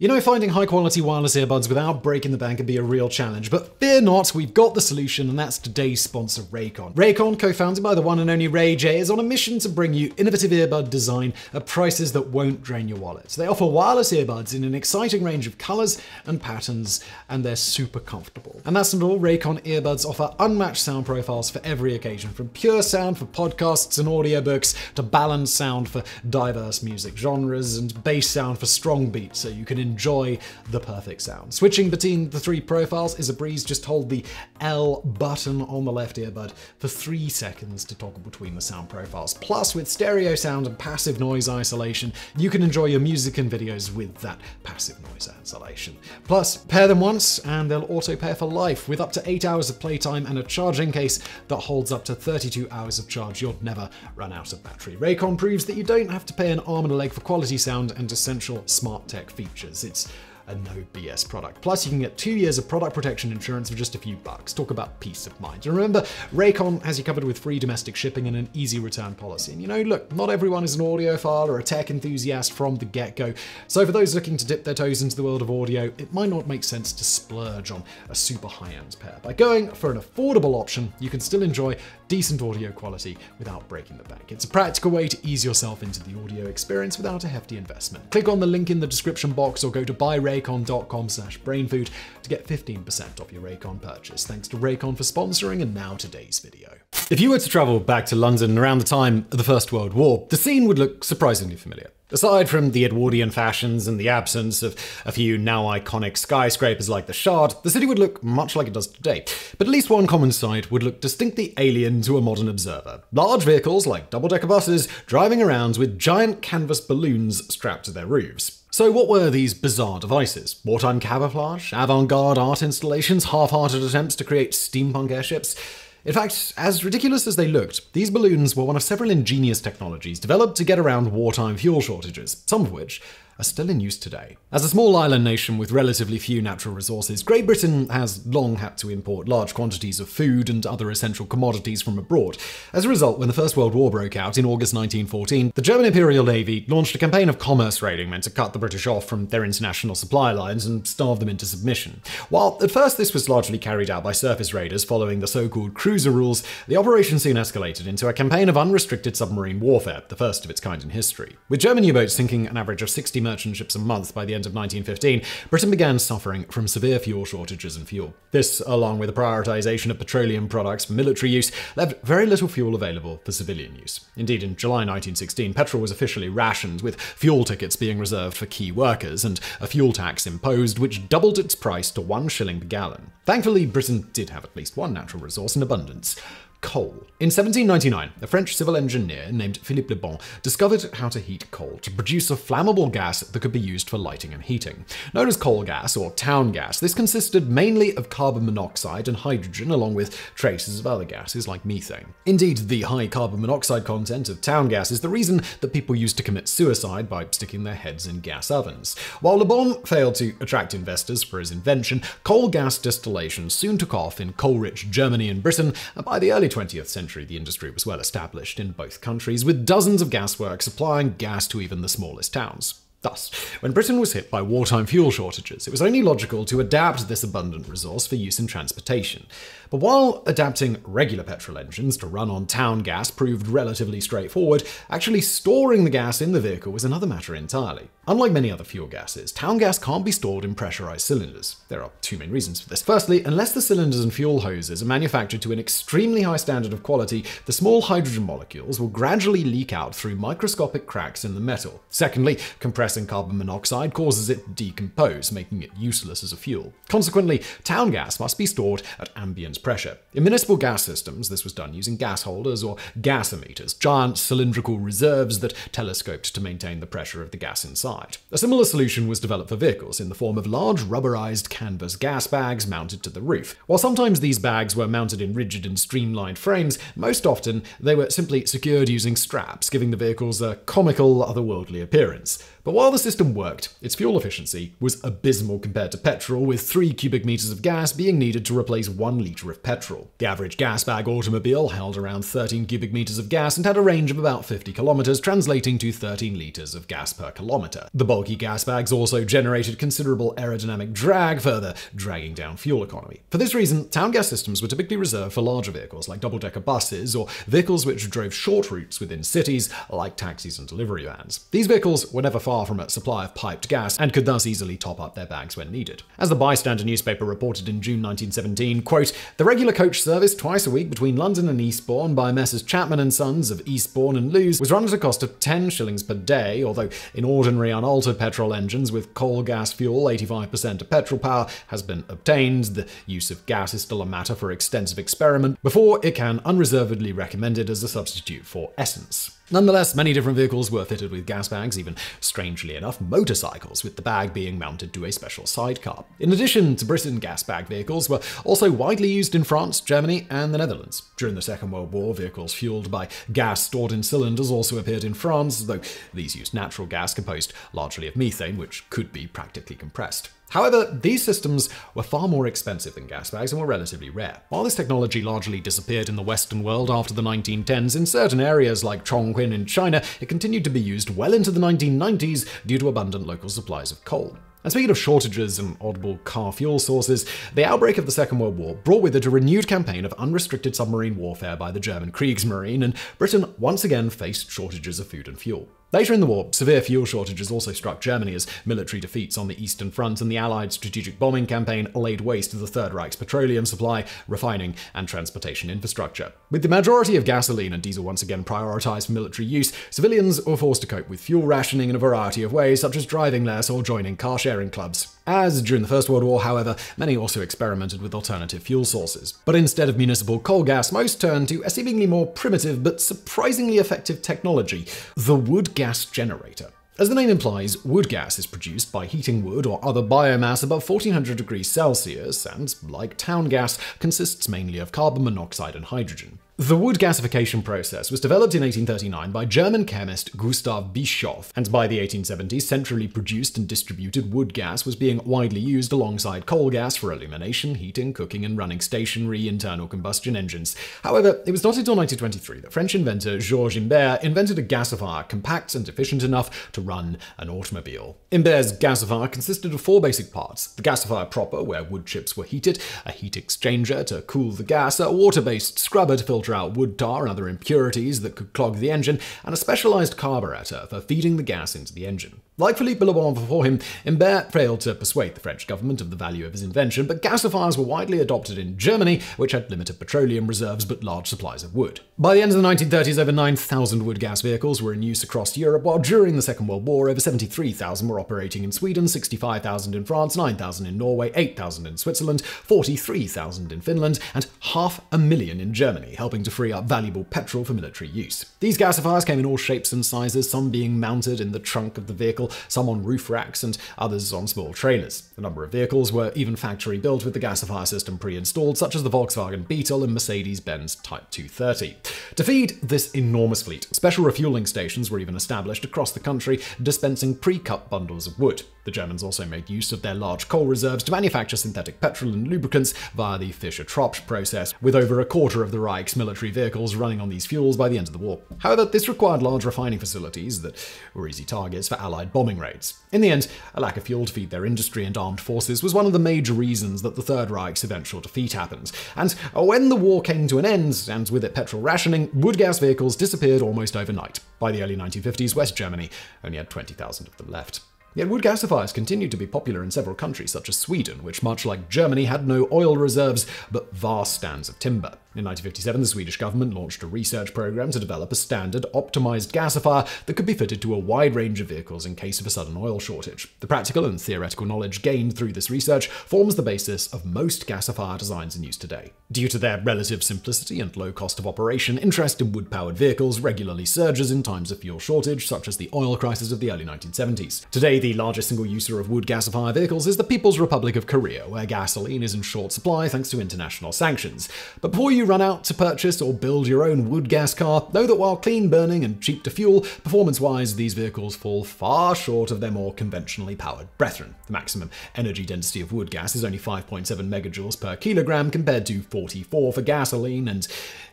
You know, finding high quality wireless earbuds without breaking the bank can be a real challenge, but fear not, we've got the solution, and that's today's sponsor, Raycon. Raycon, co founded by the one and only Ray J, is on a mission to bring you innovative earbud design at prices that won't drain your wallet. They offer wireless earbuds in an exciting range of colors and patterns, and they're super comfortable. And that's not all, Raycon earbuds offer unmatched sound profiles for every occasion, from pure sound for podcasts and audiobooks to balanced sound for diverse music genres and bass sound for strong beats so you can enjoy the perfect sound. Switching between the three profiles is a breeze. Just hold the L button on the left earbud for three seconds to toggle between the sound profiles. Plus, with stereo sound and passive noise isolation, you can enjoy your music and videos with that passive noise isolation. Plus, pair them once and they'll auto pair for life with up to 8 hours of playtime and a charging case that holds up to 32 hours of charge. You'll never run out of battery. Raycon proves that you don't have to pay an arm and a leg for quality sound and essential smart tech features. It's a no BS product. Plus, you can get two years of product protection insurance for just a few bucks. Talk about peace of mind. And remember, Raycon has you covered with free domestic shipping and an easy return policy. And you know, look, not everyone is an audiophile or a tech enthusiast from the get go. So, for those looking to dip their toes into the world of audio, it might not make sense to splurge on a super high end pair. By going for an affordable option, you can still enjoy decent audio quality without breaking the bank. It's a practical way to ease yourself into the audio experience without a hefty investment. Click on the link in the description box or go to buyraycon.com slash brainfood to get 15% off your Raycon purchase. Thanks to Raycon for sponsoring and now today's video. If you were to travel back to London around the time of the First World War, the scene would look surprisingly familiar. Aside from the Edwardian fashions and the absence of a few now iconic skyscrapers like the Shard, the city would look much like it does today. But at least one common sight would look distinctly alien to a modern observer. Large vehicles like double decker buses driving around with giant canvas balloons strapped to their roofs. So, what were these bizarre devices? Wartime camouflage? Avant garde art installations? Half hearted attempts to create steampunk airships? In fact, as ridiculous as they looked, these balloons were one of several ingenious technologies developed to get around wartime fuel shortages, some of which are still in use today. As a small island nation with relatively few natural resources, Great Britain has long had to import large quantities of food and other essential commodities from abroad. As a result, when the First World War broke out in August 1914, the German Imperial Navy launched a campaign of commerce raiding meant to cut the British off from their international supply lines and starve them into submission. While at first this was largely carried out by surface raiders following the so called cruiser rules, the operation soon escalated into a campaign of unrestricted submarine warfare, the first of its kind in history. With German U boats sinking an average of 60 merchant ships a month by the end of 1915, Britain began suffering from severe fuel shortages and fuel. This, along with the prioritization of petroleum products for military use, left very little fuel available for civilian use. Indeed, in July 1916, petrol was officially rationed, with fuel tickets being reserved for key workers and a fuel tax imposed, which doubled its price to one shilling per gallon. Thankfully, Britain did have at least one natural resource in abundance coal. In 1799, a French civil engineer named Philippe Le Bon discovered how to heat coal to produce a flammable gas that could be used for lighting and heating. Known as coal gas or town gas, this consisted mainly of carbon monoxide and hydrogen, along with traces of other gases like methane. Indeed, the high carbon monoxide content of town gas is the reason that people used to commit suicide by sticking their heads in gas ovens. While Le Bon failed to attract investors for his invention, coal gas distillation soon took off in coal rich Germany and Britain, and by the early 20th century, the industry was well established in both countries, with dozens of gasworks supplying gas to even the smallest towns. Thus, when Britain was hit by wartime fuel shortages, it was only logical to adapt this abundant resource for use in transportation. But while adapting regular petrol engines to run on town gas proved relatively straightforward, actually storing the gas in the vehicle was another matter entirely. Unlike many other fuel gases, town gas can't be stored in pressurized cylinders. There are two main reasons for this. Firstly, unless the cylinders and fuel hoses are manufactured to an extremely high standard of quality, the small hydrogen molecules will gradually leak out through microscopic cracks in the metal. Secondly, compressing carbon monoxide causes it to decompose, making it useless as a fuel. Consequently, town gas must be stored at ambient pressure. In municipal gas systems, this was done using gas holders or gasometers, giant cylindrical reserves that telescoped to maintain the pressure of the gas inside. A similar solution was developed for vehicles in the form of large rubberized canvas gas bags mounted to the roof. While sometimes these bags were mounted in rigid and streamlined frames, most often they were simply secured using straps, giving the vehicles a comical, otherworldly appearance. But while the system worked, its fuel efficiency was abysmal compared to petrol, with 3 cubic meters of gas being needed to replace 1 litre of petrol. The average gas bag automobile held around 13 cubic meters of gas and had a range of about 50 kilometers, translating to 13 litres of gas per kilometer. The bulky gas bags also generated considerable aerodynamic drag, further dragging down fuel economy. For this reason, town gas systems were typically reserved for larger vehicles like double decker buses or vehicles which drove short routes within cities, like taxis and delivery vans. These vehicles were never far from a supply of piped gas and could thus easily top up their bags when needed. As the Bystander newspaper reported in June 1917, quote, the regular coach service twice a week between London and Eastbourne by Messrs. Chapman and Sons of Eastbourne and Lewes was run at a cost of 10 shillings per day, although in ordinary unaltered petrol engines with coal gas fuel, 85% of petrol power has been obtained. The use of gas is still a matter for extensive experiment before it can unreservedly recommended as a substitute for essence. Nonetheless, many different vehicles were fitted with gas bags, even strangely enough, motorcycles, with the bag being mounted to a special sidecar. In addition to Britain, gas bag vehicles were also widely used in France, Germany, and the Netherlands. During the Second World War, vehicles fueled by gas stored in cylinders also appeared in France, though these used natural gas composed largely of methane, which could be practically compressed. However, these systems were far more expensive than gas bags and were relatively rare. While this technology largely disappeared in the Western world after the 1910s, in certain areas like Chongqing in China, it continued to be used well into the 1990s due to abundant local supplies of coal. And speaking of shortages and oddball car fuel sources, the outbreak of the Second World War brought with it a renewed campaign of unrestricted submarine warfare by the German Kriegsmarine, and Britain once again faced shortages of food and fuel. Later in the war, severe fuel shortages also struck Germany as military defeats on the Eastern Front and the Allied strategic bombing campaign laid waste to the Third Reich's petroleum supply, refining, and transportation infrastructure. With the majority of gasoline and diesel once again prioritized for military use, civilians were forced to cope with fuel rationing in a variety of ways, such as driving less or joining car sharing clubs. As during the First World War, however, many also experimented with alternative fuel sources. But instead of municipal coal gas, most turned to a seemingly more primitive but surprisingly effective technology the wood gas generator. As the name implies, wood gas is produced by heating wood or other biomass above 1400 degrees Celsius and, like town gas, consists mainly of carbon monoxide and hydrogen. The wood gasification process was developed in 1839 by German chemist Gustav Bischoff, and by the 1870s, centrally produced and distributed wood gas was being widely used alongside coal gas for illumination, heating, cooking, and running stationary internal combustion engines. However, it was not until 1923 that French inventor Georges Imbert invented a gasifier compact and efficient enough to run an automobile. Imbert's gasifier consisted of four basic parts the gasifier proper, where wood chips were heated, a heat exchanger to cool the gas, a water based scrubber to filter filter out wood tar and other impurities that could clog the engine, and a specialized carburetor for feeding the gas into the engine. Like Philippe Le before him, Imbert failed to persuade the French government of the value of his invention, but gasifiers were widely adopted in Germany, which had limited petroleum reserves but large supplies of wood. By the end of the 1930s, over 9,000 wood gas vehicles were in use across Europe, while during the Second World War, over 73,000 were operating in Sweden, 65,000 in France, 9,000 in Norway, 8,000 in Switzerland, 43,000 in Finland, and half a million in Germany, helping to free up valuable petrol for military use. These gasifiers came in all shapes and sizes, some being mounted in the trunk of the vehicle some on roof racks, and others on small trailers. A number of vehicles were even factory built with the gasifier system pre installed, such as the Volkswagen Beetle and Mercedes Benz Type 230. To feed this enormous fleet, special refueling stations were even established across the country, dispensing pre cut bundles of wood. The Germans also made use of their large coal reserves to manufacture synthetic petrol and lubricants via the Fischer-Tropsch process, with over a quarter of the Reich's military vehicles running on these fuels by the end of the war. However, this required large refining facilities that were easy targets for Allied bombing raids. In the end, a lack of fuel to feed their industry and armed forces was one of the major reasons that the Third Reich's eventual defeat happened. And when the war came to an end, and with it petrol rationing, wood gas vehicles disappeared almost overnight. By the early 1950s, West Germany only had 20,000 of them left. Yet wood gasifiers continued to be popular in several countries, such as Sweden, which, much like Germany, had no oil reserves but vast stands of timber. In 1957, the Swedish government launched a research program to develop a standard, optimized gasifier that could be fitted to a wide range of vehicles in case of a sudden oil shortage. The practical and theoretical knowledge gained through this research forms the basis of most gasifier designs in use today. Due to their relative simplicity and low cost of operation, interest in wood-powered vehicles regularly surges in times of fuel shortage, such as the oil crisis of the early 1970s. Today, the largest single user of wood gasifier vehicles is the People's Republic of Korea, where gasoline is in short supply thanks to international sanctions. But before you run out to purchase or build your own wood gas car, know that while clean burning and cheap to fuel, performance wise, these vehicles fall far short of their more conventionally powered brethren. The maximum energy density of wood gas is only 5.7 megajoules per kilogram compared to 44 for gasoline, and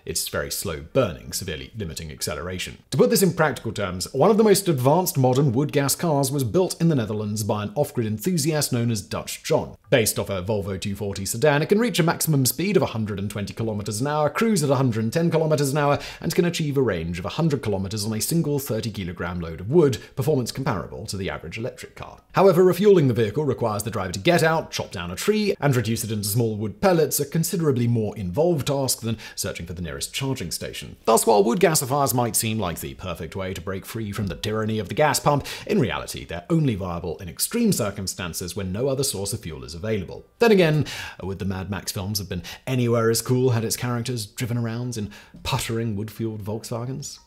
it's very slow burning, severely limiting acceleration. To put this in practical terms, one of the most advanced modern wood gas cars was built in the Netherlands by an off grid enthusiast known as Dutch John. Based off a Volvo 240 sedan, it can reach a maximum speed of 120 km an hour, cruise at 110 km an hour, and can achieve a range of 100 km on a single 30 kg load of wood, performance comparable to the average electric car. However, refueling the vehicle requires the driver to get out, chop down a tree, and reduce it into small wood pellets, a considerably more involved task than searching for the nearest nearest charging station. Thus, while wood gasifiers might seem like the perfect way to break free from the tyranny of the gas pump, in reality, they're only viable in extreme circumstances when no other source of fuel is available. Then again, would the Mad Max films have been anywhere as cool had its characters driven around in puttering wood fueled Volkswagens?